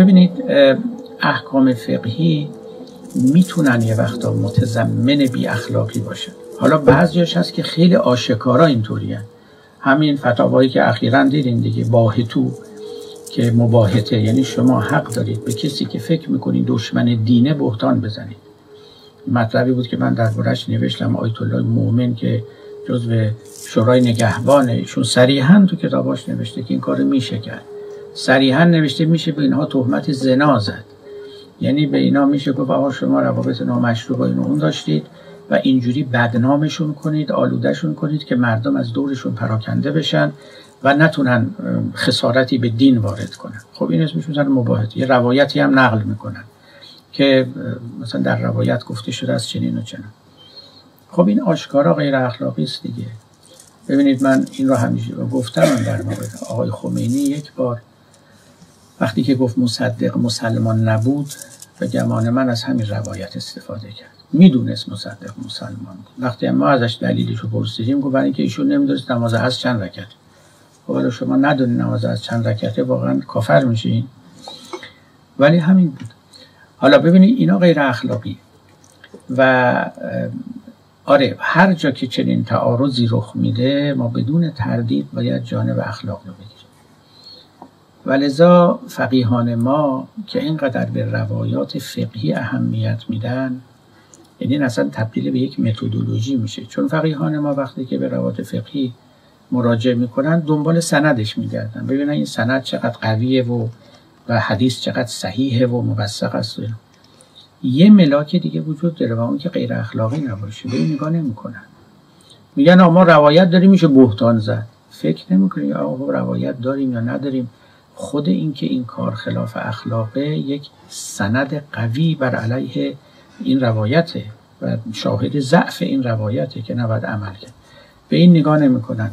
ببینید احکام فقهی می‌تونن یه وقتا متضمن بی اخلاقی باشن حالا بعضیش هست که خیلی آشکارا اینطوریه. همین فتاوایی که اخیرا دیدین دیگه باهتو که مباهته یعنی شما حق دارید به کسی که فکر می‌کنید دشمن دینه بهتان بزنید. مطلبی بود که من در برش نوشتم آیت الله مومن که جزو شورای نگهبانه ایشون صریحا تو کتاباش نوشته که این کار میشه کرد. صریحا نوشته میشه به اینها تهمت زنا زد. یعنی به اینا میشه گفت آقا شما روابط نامشروع با این اون داشتید و اینجوری بدنامشون کنید آلودهشون کنید که مردم از دورشون پراکنده بشن و نتونن خسارتی به دین وارد کنن. خب این اسمش مثلا مباهد یه روایتی هم نقل می‌کنن که مثلا در روایت گفته شده از چنین و چنین. خب این آشکارا غیر اخلاقی است دیگه. ببینید من این رو همیشه گفتم در مورد آقای خمینی یک بار. وقتی که گفت مصدق مسلمان نبود به گمان من از همین روایت استفاده کرد. می‌دونست مصدق مسلمان بود. وقتی ما ازش دلیلش رو پرسیدیم گفت برای اینکه ایشون نمی‌دونست نماز از چند رکعت خب شما ندونید نماز از چند رکعته واقعا کافر میشین ولی همین بود. حالا ببینید اینا غیر اخلاقی. و آره هر جا که چنین تعارضی رخ میده ما بدون تردید باید جانب اخلاق رو بگیریم. ولذا فقیهان ما که اینقدر به روایات فقهی اهمیت میدن یعنی اصلا تبدیل به یک متدولوژی میشه. چون فقیهان ما وقتی که به روایات فقهی مراجعه می‌کنن دنبال سندش میگردن. ببینن این سند چقدر قویه و و حدیث چقدر صحیحه و موثق است. یه ملاک دیگه وجود داره و اون که غیر اخلاقی نباشه. به این نگاه نمی‌کنن. میگن ما روایت داریم میشه بهتان زد. فکر نمی‌کنیم آقا روایت داریم یا نداریم؟ خود اینکه این کار خلاف اخلاقه یک سند قوی بر علیه این روایته و شاهد ضعف این روایته که نباید عمل کرد. به این نگاه نمی‌کنن.